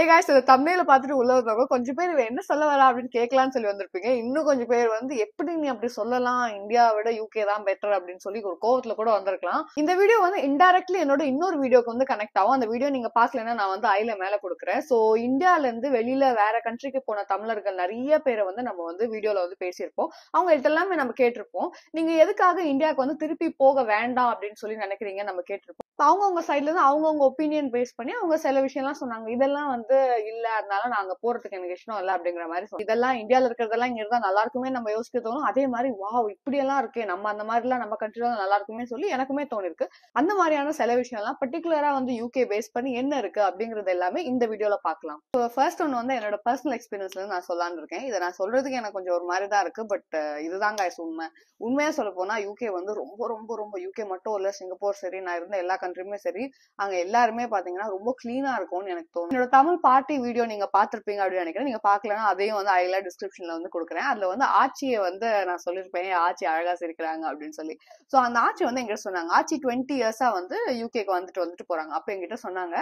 ஏ guys இந்த தமிழில பார்த்துட்டு உள்ள வந்தவங்க கொஞ்சம் பேர் என்ன சொல்ல வரா அப்படின்னு கேட்கலாம்னு சொல்லி வந்திருப்பீங்க. இன்னும் கொஞ்சம் பேர் வந்து எப்படி நீ அப்படி சொல்லலாம்? இந்தியாவை விட யூகே தான் பெட்டர் அப்படின்னு சொல்லி ஒரு கோவத்துல கூட வந்திருக்கலாம். இந்த வீடியோ வந்து இன்டெரக்ட்லி என்னோட இன்னொரு வீடியோக்கு வந்து கனெக்ட் ஆகும். அந்த வீடியோ நீங்க பார்க்கலன்னா நான் வந்து ஐல மேல கொடுக்குறேன். ஸோ இந்தியால இருந்து வெளியில வேற கண்ட்ரிக்கு போன தமிழர்கள் நிறைய பேரை வந்து நம்ம வந்து வீடியோவில் வந்து பேசியிருப்போம். அவங்க எல்லாமே நம்ம கேட்டிருப்போம். நீங்க எதுக்காக இந்தியாவுக்கு வந்து திருப்பி போக வேண்டாம் அப்படின்னு சொல்லி நினைக்கிறீங்க நம்ம கேட்டிருப்போம். அவங்கவுங்க சைட்ல இருந்து அவங்கவுங்க ஒப்பீனியன் பேஸ் பண்ணி அவங்க சில விஷயம்லாம் சொன்னாங்க. இதெல்லாம் வந்து இல்ல அதனால நாங்க போறதுக்கு எனக்கு இஷ்டம் இல்ல அப்படிங்கிற மாதிரி இதெல்லாம் இந்தியால இருக்கிறதெல்லாம் இங்க இருந்தா நல்லா இருக்குமே நம்ம யோசிக்க தோணும் அதே மாதிரி வாவ் இப்படி எல்லாம் இருக்கே நம்ம அந்த மாதிரி எல்லாம் நம்ம கண்ட்ரில நல்லா இருக்குமே சொல்லி எனக்குமே தோணிருக்கு. அந்த மாதிரியான சில விஷயம் எல்லாம் பர்டிகுலரா வந்து யூகே பேஸ் பண்ணி என்ன இருக்கு அப்படிங்கறது எல்லாமே இந்த வீடியோல பார்க்கலாம். ஃபர்ஸ்ட் ஒன் வந்து என்னோட பர்சனல் எக்ஸ்பீரியன்ஸ்ல நான் சொல்லான்னு இருக்கேன். இதை நான் சொல்றதுக்கு எனக்கு கொஞ்சம் ஒரு மாதிரி தான் இருக்கு பட் இதுதாங்க உண்மை. உண்மையா சொல்ல போனா யூகே வந்து ரொம்ப ரொம்ப ரொம்ப யூகே மட்டும் இல்ல சிங்கப்பூர் சரி நான் இருந்த எல்லா கண்ட்ரியுமே சரி அங்க எல்லாருமே பாத்தீங்கன்னா ரொம்ப கிளீனா இருக்கும்னு எனக்கு தோணும் என்னோட தமிழ் பாட்டி வீடியோ நீங்க பாத்திருப்பீங்க அப்படின்னு நினைக்கிறேன். நீங்க பாக்கலன்னா அதையும் வந்து ஐல டிஸ்கிரிப்ஷன்ல வந்து கொடுக்குறேன். அதுல வந்து ஆட்சியை வந்து நான் சொல்லியிருப்பேன். ஆட்சி அழகா சிரிக்கிறாங்க அப்படின்னு சொல்லி. சோ அந்த ஆட்சி வந்து எங்கிட்ட சொன்னாங்க. ஆட்சி டுவெண்ட்டி இயர்ஸா வந்து யூகேக்கு வந்துட்டு வந்துட்டு போறாங்க. அப்ப எங்கிட்ட சொன்னாங்க.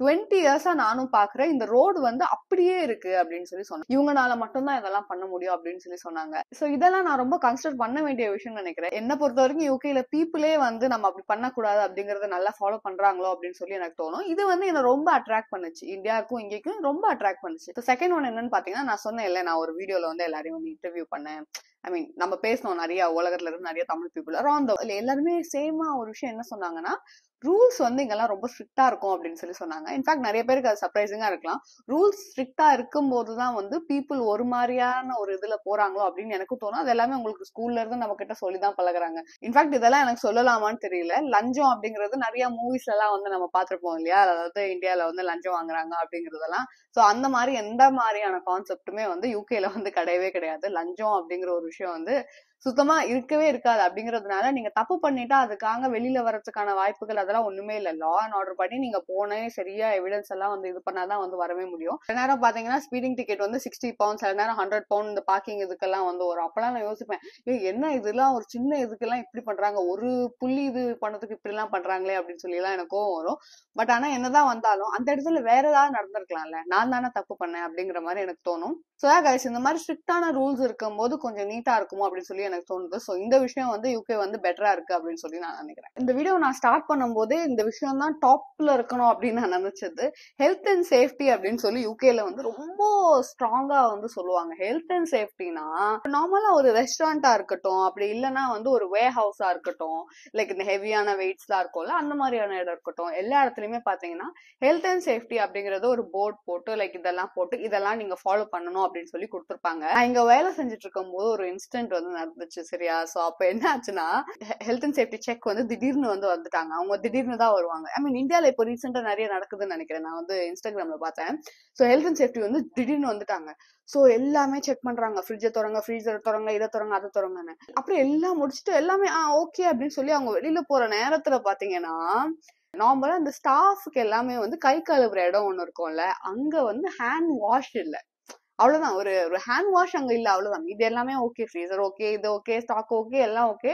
டுவெண்ட்டி இயர்ஸா நானும் பாக்குறேன். இந்த ரோடு வந்து அப்படியே இருக்கு அப்படின்னு சொல்லி சொன்னாங்க. இவங்கனால மட்டும்தான் இதெல்லாம் பண்ண முடியும் அப்படின்னு சொல்லி சொன்னாங்க. சோ இதெல்லாம் நான் ரொம்ப கன்சிடர் பண்ண வேண்டிய விஷயம் நினைக்கிறேன். என்ன பொறுத்த வரைக்கும் யூகேல பீப்புளே வந்து நம்ம அப்படி பண்ணக்கூடாது அப்படிங்கறத நல்லா ஃபாலோ பண்றாங்களோ அப்படின்னு சொல்லி எனக்கு தோணும். இது வந்து என்ன ரொம்ப அட்ராக்ட் பண்ணுச்சு. இந்தியாவுக்கும் இங்கேயும் ரொம்ப அட்ராக்ட் பண்ணுச்சு. செகண்ட் ஒன் என்னன்னு பாத்தீங்கன்னா நான் சொன்னேன் இல்ல நான் ஒரு வீடியோல வந்து எல்லாரையும் வந்து இன்டர்வியூ பண்ணேன். ஐ மீன் நம்ம பேசணும் நிறைய உலகத்துல இருந்து நிறைய தமிழ் பீப்புள் அரௌண்ட் எல்லாருமே சேமா ஒரு விஷயம் என்ன சொன்னாங்கன்னா ரூல்ஸ் வந்து இங்கெல்லாம் ரொம்ப ஸ்ட்ரிக்டா இருக்கும் அப்படின்னு சொல்லி சொன்னாங்க. இன்ஃபேக்ட் நிறைய பேருக்கு அது சர்ப்ரைசிங்கா இருக்கலாம். ரூல்ஸ் ஸ்ட்ரிக்டா இருக்கும் போதுதான் வந்து பீப்புள் ஒரு மாதிரியான ஒரு இதுல போறாங்களோ அப்படின்னு எனக்கு தோணும். அது எல்லாமே உங்களுக்கு ஸ்கூல்ல இருந்து நம்ம கிட்ட சொல்லிதான் பழகுறாங்க. இன்ஃபேக்ட் இதெல்லாம் எனக்கு சொல்லலாமான்னு தெரியல. லஞ்சம் அப்படிங்கிறது நிறைய மூவிஸ்ல எல்லாம் வந்து நம்ம பார்த்துருப்போம் இல்லையா? அதாவது இந்தியால வந்து லஞ்சம் வாங்குறாங்க அப்படிங்கறதெல்லாம். சோ அந்த மாதிரி எந்த மாதிரியான கான்செப்ட்டுமே வந்து யூகேல வந்து கிடையவே கிடையாது. லஞ்சம் அப்படிங்கிற ஒரு விஷயம் வந்து சுத்தமா இருக்கவே இருக்காது அப்படிங்கறதுனால நீங்க தப்பு பண்ணிட்டா அதுக்காக வெளியில வர்றதுக்கான வாய்ப்புகள் அதெல்லாம் ஒண்ணுமே இல்ல. லா அண்ட் ஆர்டர் பண்ணி நீங்க போனே சரியா எவிடன்ஸ் எல்லாம் வந்து இது பண்ணாதான் வந்து வரவே முடியும். சில நேரம் பாத்தீங்கன்னா ஸ்பீடிங் டிக்கெட் வந்து சிக்ஸ்டி பவுண்ட் சில நேரம் ஹண்ட்ரட் பவுண்ட் இந்த பார்க்கிங் இதுக்கெல்லாம் வந்து வரும். அப்பெல்லாம் நான் யோசிப்பேன் ஏய் என்ன இதெல்லாம் ஒரு சின்ன இதுக்கெல்லாம் இப்படி பண்றாங்க? ஒரு புள்ளி இது பண்ணதுக்கு இப்படி எல்லாம் பண்றாங்களே? அப்படின்னு சொல்லி எல்லாம் எனக்கும் வரும். பட் ஆனா என்னதான் வந்தாலும் அந்த இடத்துல வேற ஏதாவது நடந்திருக்கலாம்ல. நான் தானே தப்பு பண்ணேன் அப்படிங்கிற மாதிரி எனக்கு தோணும். சோ கைஸ் இந்த மாதிரி ஸ்ட்ரிக்டான ரூல்ஸ் இருக்கும்போது கொஞ்சம் நீட்டா இருக்குமோ அப்படின்னு சொல்லி எனக்கு தோணுது. ஸோ இந்த விஷயம் வந்து யூகே வந்து பெட்டரா இருக்கு அப்படின்னு சொல்லி நான் நினைக்கிறேன். இந்த வீடியோ நான் ஸ்டார்ட் பண்ணும்போது இந்த விஷயம் தான் டாப்ல இருக்கணும் அப்படின்னு நான் நினைச்சது. ஹெல்த் அண்ட் சேஃப்டி அப்படின்னு சொல்லி யூகேல வந்து ரொம்ப ஸ்ட்ராங்கா வந்து சொல்லுவாங்க. ஹெல்த் அண்ட் சேஃப்டினா நார்மலா ஒரு ரெஸ்டாரண்டா இருக்கட்டும் அப்படி இல்லைன்னா வந்து ஒரு வே ஹவுஸா இருக்கட்டும் லைக் இந்த ஹெவியான வெயிட்ஸ்லாம் இருக்கும்ல அந்த மாதிரியான இடம் இருக்கட்டும். எல்லா இடத்துலயுமே பாத்தீங்கன்னா ஹெல்த் அண்ட் சேஃப்டி அப்படிங்கறது ஒரு போர்ட் போட்டு லைக் இதெல்லாம் போட்டு இதெல்லாம் நீங்க ஃபாலோ பண்ணணும் அப்படின்னு சொல்லி கொடுத்துருப்பாங்க. நான் இங்க வேலை செஞ்சுட்டு இருக்கும் போது ஒரு இன்சிடென்ட் வந்து இருந்துச்சு சரியா? சோ அப்ப என்ன ஆச்சுன்னா ஹெல்த் அண்ட் சேஃப்டி செக் வந்து திடீர்னு வந்து வந்துட்டாங்க. அவங்க திடீர்னு தான் வருவாங்க. ஐ மீன் இந்தியால இப்போ ரீசெண்டா நிறைய நடக்குதுன்னு நினைக்கிறேன். நான் வந்து இன்ஸ்டாகிராம்ல பார்த்தேன். சோ ஹெல்த் அண்ட் சேஃப்டி வந்து திடீர்னு வந்துட்டாங்க. சோ எல்லாமே செக் பண்றாங்க. ஃப்ரிட்ஜை திறங்க ஃப்ரீசரை திறங்க இதை திறங்க அதை திறங்கன்னு. அப்புறம் எல்லாம் முடிச்சுட்டு எல்லாமே ஆ ஓகே அப்படின்னு சொல்லி அவங்க வெளியில போற நேரத்துல பாத்தீங்கன்னா நார்மலா இந்த ஸ்டாஃப்க்கு எல்லாமே வந்து கை கழுவுற இடம் ஒண்ணு இருக்கும்ல அங்க வந்து ஹேண்ட் வாஷ் இல்ல. அவ்வளவுதான். ஒரு ஒரு ஹேண்ட் வாஷ் அங்க இல்ல அவ்வளவுதான். இது எல்லாமே ஓகே ஃப்ரீசர் ஓகே இது ஓகே ஸ்டாக் ஓகே எல்லாம் ஓகே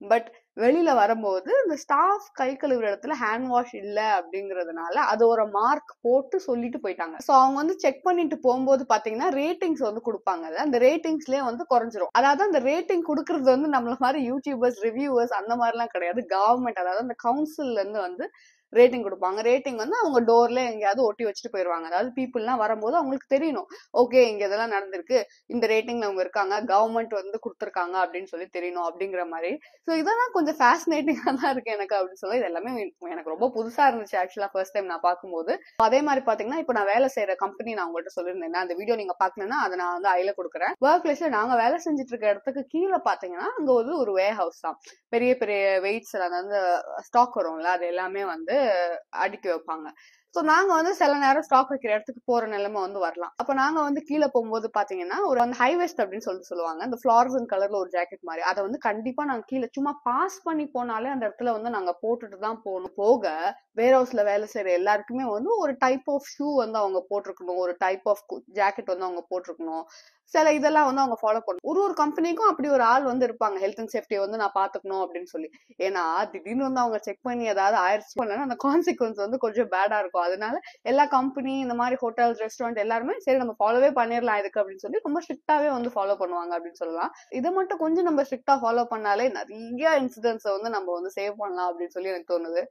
பட் வெளியில வரும்போது இந்த ஸ்டாஃப் கை கழுவுற இடத்துல ஹேண்ட் வாஷ் இல்ல அப்படிங்கறதுனால அது ஒரு மார்க் போட்டு சொல்லிட்டு போயிட்டாங்க. சோ அவங்க வந்து செக் பண்ணிட்டு போகும்போது பாத்தீங்கன்னா ரேட்டிங்ஸ் வந்து கொடுப்பாங்கல்ல அந்த ரேட்டிங்ஸ்லயே வந்து குறைஞ்சிரும். அதாவது அந்த ரேட்டிங் கொடுக்கறது வந்து நம்மள மாதிரி யூடியூபர்ஸ் ரிவ்யூவர்ஸ் அந்த மாதிரி எல்லாம் கிடையாது. கவர்மெண்ட் அதாவது அந்த கவுன்சில்ல இருந்து வந்து ரேட்டிங் கொடுப்பாங்க. ரேட்டிங் வந்து அவங்க டோர்ல எங்கேயாவது ஒட்டி வச்சுட்டு போயிடுவாங்க அதாவது பீப்புள்லாம் வரும்போது அவங்களுக்கு தெரியணும். ஓகே இங்க இதெல்லாம் நடந்திருக்கு. இந்த ரேட்டிங்ல அவங்க இருக்காங்க. கவர்மெண்ட் வந்து கொடுத்துருக்காங்க அப்படின்னு சொல்லி தெரியணும் அப்படிங்கிற மாதிரி. ஸோ இதெல்லாம் கொஞ்சம் ஃபேசினேட்டிங்காக தான் இருக்கு எனக்கு அப்படின்னு சொல்லி இது எல்லாமே எனக்கு ரொம்ப புதுசா இருந்துச்சு ஆக்சுவலா ஃபர்ஸ்ட் டைம் நான் பார்க்கும்போது. அதே மாதிரி பாத்தீங்கன்னா இப்போ நான் வேலை செய்யற கம்பெனி நான் உங்கள்கிட்ட சொல்லியிருந்தேன் அந்த வீடியோ நீங்க பாக்கலன்னா அதை நான் வந்து ஐல கொடுக்குறேன். ஒர்க் பிளேஸ்ல நாங்க வேலை செஞ்சுட்டு இருக்க இடத்துக்கு கீழே பாத்தீங்கன்னா அங்க வந்து ஒரு வே ஹவுஸ் தான். பெரிய பெரிய வெயிட்ஸ் அதாவது ஸ்டாக் வரும்ல அது எல்லாமே வந்து அடுக்கி வைப்பாங்க. ஸோ நாங்க வந்து சில நேரம் ஸ்டாக் வைக்கிற இடத்துக்கு போற நிலைமை வந்து வரலாம். அப்ப நாங்க வந்து கீழே போகும்போது பாத்தீங்கன்னா ஒரு அந்த ஹைவெஸ்ட் அப்படின்னு சொல்லிட்டு சொல்லுவாங்க. அந்த ஃபிளாரசன் கலர்ல ஒரு ஜாக்கெட் மாதிரி. அதை வந்து கண்டிப்பா நாங்க கீழே சும்மா பாஸ் பண்ணி போனாலே அந்த இடத்துல வந்து நாங்க போட்டுட்டு தான் போகணும். போக வேர் ஹவுஸ்ல வேலை செய்யற எல்லாருக்குமே வந்து ஒரு டைப் ஆஃப் ஷூ வந்து அவங்க போட்டிருக்கணும். ஒரு டைப் ஆஃப் ஜாக்கெட் வந்து அவங்க போட்டிருக்கணும். சில இதெல்லாம் வந்து அவங்க ஃபாலோ பண்ணும் ஒரு ஒரு கம்பெனிக்கும் அப்படி ஒரு ஆள் வந்து இருப்பாங்க. ஹெல்த் அண்ட் சேஃப்டியை வந்து நான் பாத்துக்கணும் அப்படின்னு சொல்லி. ஏன்னா திடீர்னு வந்து அவங்க செக் பண்ணி ஏதாவது ஆயிடுச்சு பண்ணா அந்த கான்சிக்வன்ஸ் வந்து கொஞ்சம் பேடா இருக்கும். அதனால எல்லா கம்பெனி இந்த மாதிரி ஹோட்டல்ஸ் ரெஸ்டாரண்ட் எல்லாருமே சரி நம்ம ஃபாலோவே பண்ணிடலாம் இதுக்கு அப்படின்னு சொல்லி ரொம்ப ஸ்ட்ரிக்டாவே வந்து ஃபாலோ பண்ணுவாங்க அப்படின்னு சொல்லலாம். இதை மட்டும் கொஞ்சம் நம்ம ஸ்ட்ரிக்டா ஃபாலோ பண்ணாலே நிறைய இன்சிடென்ட்ஸை வந்து நம்ம வந்து சேவ் பண்ணலாம் அப்படின்னு சொல்லி எனக்கு தோணுது.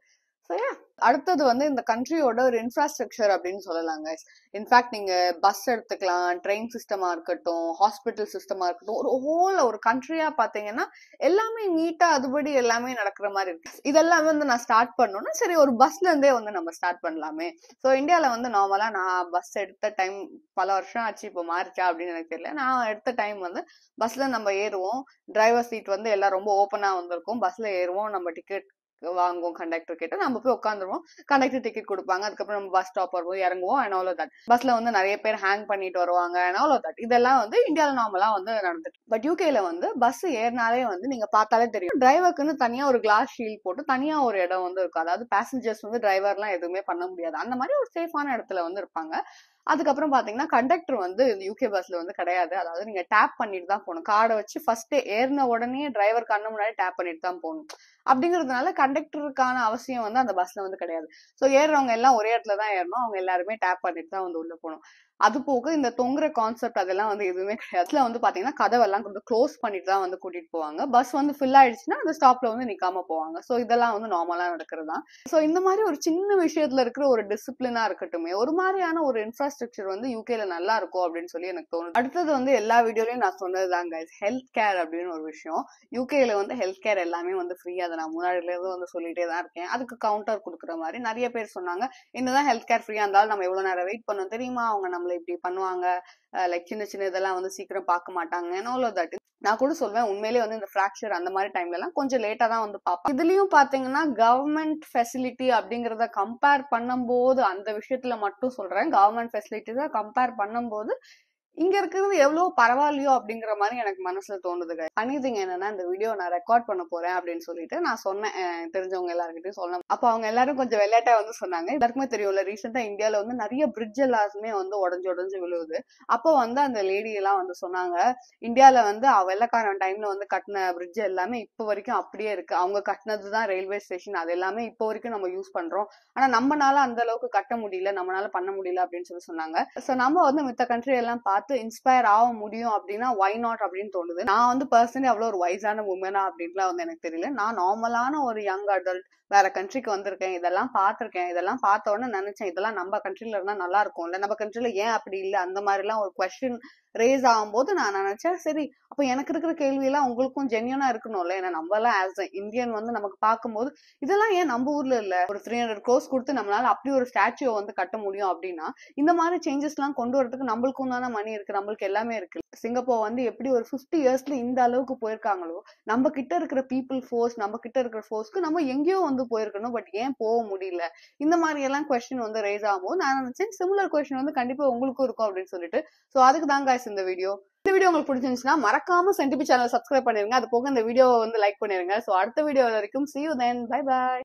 அடுத்தது வந்து இந்த கண்ட்ரியோட ஒரு இன்ஃப்ராஸ்ட்ரக்சர் அப்படின்னு சொல்லலாங்க இன்ஃபேக்ட் நீங்க பஸ் எடுத்துக்கலாம் ட்ரெயின் சிஸ்டமா இருக்கட்டும் ஹாஸ்பிட்டல் சிஸ்டமா இருக்கட்டும் ஒரு ஹோல் ஒரு கண்ட்ரியா பாத்தீங்கன்னா எல்லாமே நீட்டா அதுபடி எல்லாமே நடக்கிற மாதிரி இருக்கு. இதெல்லாம் வந்து நான் ஸ்டார்ட் பண்ணோம்னா சரி ஒரு பஸ்ல இருந்தே வந்து நம்ம ஸ்டார்ட் பண்ணலாமே. ஸோ இந்தியால வந்து நார்மலா நான் பஸ் எடுத்த டைம் பல வருஷம் ஆச்சு இப்போ மாறிச்சா அப்படின்னு எனக்கு தெரியல. நான் எடுத்த டைம் வந்து பஸ்ல நம்ம ஏறுவோம். டிரைவர் சீட் வந்து எல்லாம் ரொம்ப ஓப்பனா வந்திருக்கும். பஸ்ல ஏறுவோம். நம்ம டிக்கெட் வாங்குவோம் கண்டக்டர் கிட்ட. நம்ம போய் உட்காந்துருவோம் கண்டக்டர் டிக்கெட் கொடுப்பாங்க. அதுக்கப்புறம் நம்ம பஸ் ஸ்டாப் வருவோம் இறங்குவோம் அண்ட் ஆல் தட் பஸ்ல வந்து நிறைய பேர் ஹேங் பண்ணிட்டு வருவாங்க அண்ட் ஆல் தட் இதெல்லாம் வந்து இந்தியாவில் நார்மலா வந்து நடந்துட்டு பட் யூகேல வந்து பஸ் ஏறினாலே வந்து நீங்க பார்த்தாலே தெரியும். டிரைவருக்குன்னு தனியா ஒரு கிளாஸ் ஷீல்ட் போட்டு தனியா ஒரு இடம் வந்து இருக்கும். அதாவது பேசஞ்சர்ஸ் வந்து டிரைவர்லாம் எதுவுமே பண்ண முடியாது. அந்த மாதிரி ஒரு சேஃபான இடத்துல வந்து இருப்பாங்க. அதுக்கப்புறம் பாத்தீங்கன்னா கண்டக்டர் வந்து இந்த யூகே பஸ்ல வந்து கிடையாது. அதாவது நீங்க டேப் பண்ணிட்டு தான் போகணும். கார்டை வச்சு ஃபர்ஸ்ட் ஏறின உடனே டிரைவர் கண்ணு முன்னாடி டேப் பண்ணிட்டு தான் போகணும். அப்படிங்கிறதுனால கண்டக்டருக்கான அவசியம் வந்து அந்த பஸ்ல வந்து கிடையாது. ஸோ ஏறுறவங்க எல்லாம் ஒரே இடத்துல தான் ஏறணும். அவங்க எல்லாருமே டேப் பண்ணிட்டு தான் வந்து உள்ள போகணும். அது போக இந்த தொங்குற கான்செப்ட் அதெல்லாம் வந்து எதுவுமே கிடையாது. அதுல வந்து பாத்தீங்கன்னா கதவெல்லாம் கொஞ்சம் க்ளோஸ் பண்ணிட்டு தான் வந்து கூட்டிட்டு போவாங்க. பஸ் வந்து ஃபில் ஆயிடுச்சுன்னா அந்த ஸ்டாப்ல வந்து நிக்காம போவாங்க. ஸோ இதெல்லாம் வந்து நார்மலா நடக்கிறது தான் ஸோ இந்த மாதிரி ஒரு சின்ன விஷயத்துல இருக்கிற ஒரு டிசிப்ளினா இருக்கட்டுமே ஒரு மாதிரியான ஒரு இன்ஃப்ராஸ்ட்ரக்சர் வந்து யூகேல நல்லா இருக்கும் அப்படின்னு சொல்லி எனக்கு தோணுது. அடுத்தது வந்து எல்லா வீடியோலயும் நான் சொன்னதுதாங்க ஹெல்த் கேர் அப்படின்னு ஒரு விஷயம். யூகேல வந்து ஹெல்த் கேர் எல்லாமே வந்து ஃப்ரீயா அதை நான் முன்னாடில இருந்து வந்து சொல்லிட்டே தான் இருக்கேன். அதுக்கு கவுண்டர் கொடுக்குற மாதிரி நிறைய பேர் சொன்னாங்க. என்னதான் ஹெல்த் கேர் ஃப்ரீயா இருந்தாலும் நம்ம எவ்வளவு நேரம் வெயிட் பண்ணோம் தெரியுமா? அவங்க நம்மளை இப்படி பண்ணுவாங்க. லைக் சின்ன சின்ன இதெல்லாம் வந்து சீக்கிரம் பார்க்க மாட்டாங்க ஆல் தட் நான் கூட சொல்வேன் உண்மையிலேயே வந்து இந்த ஃப்ராக்சர் அந்த மாதிரி டைம்ல எல்லாம் கொஞ்சம் லேட்டா தான் வந்து பார்ப்பேன். இதுலயும் பாத்தீங்கன்னா கவர்மெண்ட் ஃபெசிலிட்டி அப்படிங்கறத கம்பேர் பண்ணும்போது அந்த விஷயத்துல மட்டும் சொல்றேன். கவர்மெண்ட் ஃபெசிலிட்டிஸை கம்பேர் பண்ணும்போது இங்க இருக்கிறது எவ்வளவு பரவாயில்லையோ அப்படிங்கிற மாதிரி எனக்கு மனசுல தோணுதுங்க அனிதிங் என்னன்னா இந்த வீடியோ நான் ரெக்கார்ட் பண்ண போறேன் அப்படின்னு சொல்லிட்டு நான் சொன்னேன். தெரிஞ்சவங்க எல்லாருக்கிட்டையும் சொன்னேன் அப்ப அவங்க எல்லாரும் கொஞ்சம் விளையாட்டா வந்து சொன்னாங்க. எல்லாருக்குமே தெரியும்ல ரீசெண்டா இந்தியால வந்து நிறைய பிரிட்ஜ் எல்லாருமே வந்து உடஞ்சு உடஞ்சு விழுவுது. அப்போ வந்து அந்த லேடி எல்லாம் வந்து சொன்னாங்க இந்தியால வந்து அவ வெள்ளக்காரன் டைம்ல வந்து கட்டின பிரிட்ஜ் எல்லாமே இப்போ வரைக்கும் அப்படியே இருக்கு. அவங்க கட்டினதுதான் ரயில்வே ஸ்டேஷன் அது எல்லாமே இப்போ வரைக்கும் நம்ம யூஸ் பண்றோம். ஆனா நம்மனால அந்த அளவுக்கு கட்ட முடியல நம்மளால பண்ண முடியல அப்படின்னு சொல்லி சொன்னாங்க. சோ நம்ம வந்து மித்த கண்ட்ரி எல்லாம் பார்த்து இன்ஸ்பயர் ஆக முடியும் அப்படின்னா ஒய் நாட் அப்படின்னு தோணுது. நான் வந்து பர்சனலி அவ்வளவு ஒரு வயசான உமனா அப்படின்ட்டுலாம் வந்து எனக்கு தெரியல. நான் நார்மலான ஒரு யங் அடல்ட் வேற கண்ட்ரிக்கு வந்திருக்கேன். இதெல்லாம் பார்த்துருக்கேன். இதெல்லாம் பார்த்த உடனே நினைச்சேன் இதெல்லாம் நம்ம கண்ட்ரில இருந்தா நல்லா இருக்கும்ல. நம்ம கண்ட்ரில ஏன் அப்படி இல்ல? அந்த மாதிரிலாம் ஒரு கொஸ்டின் ரேஸ் ஆகும்போது நான் நினைச்சேன் சரி அப்ப எனக்கு இருக்கிற கேள்வி எல்லாம் உங்களுக்கும் ஜென்யூனா இருக்கணும்ல? ஏன்னா நம்ம எல்லாம் ஆஸ் இந்தியன் வந்து நமக்கு பார்க்கும்போது இதெல்லாம் ஏன் நம்ம ஊர்ல இல்ல? ஒரு த்ரீ ஹண்ட்ரட் கோர்ஸ் கொடுத்து நம்மளால அப்படி ஒரு ஸ்டாச்சுவை வந்து கட்ட முடியும் அப்படின்னா இந்த மாதிரி சேஞ்சஸ் எல்லாம் கொண்டு வரதுக்கு நம்மளுக்கும் தானே மணி இருக்கு நம்மளுக்கு எல்லாமே இருக்கு. சிங்கப்பூர் வந்து எப்படி ஒரு ஃபிஃப்டி இயர்ஸ்ல இந்த அளவுக்கு போயிருக்காங்களோ நம்ம கிட்ட இருக்கிற பீப்புள் ஃபோர்ஸ் நம்ம கிட்ட இருக்கிற ஃபோர்ஸ்க்கு நம்ம எங்கேயோ வந்து போயிருக்கணும் பட் ஏன் போக முடியல? இந்த மாதிரி எல்லாம் கொஸ்டின் வந்து ரேஸ் ஆகும்போது நான் நினைச்சேன் சிமிலர் கொஸ்டின் வந்து கண்டிப்பா உங்களுக்கும் இருக்கும் அப்படின்னு சொல்லிட்டு. சோ அதுக்கு தாங்க இந்த வீடியோ இந்த வீடியோ உங்களுக்கு பிடிச்சிருந்துச்சுன்னா மறக்காம சென்டிபி சேனல் சப்ஸ்கிரைப் பண்ணிருங்க. அது போக இந்த வீடியோவை வந்து லைக் பண்ணிருங்க. சோ அடுத்த வீடியோ வரைக்கும் see you then bye bye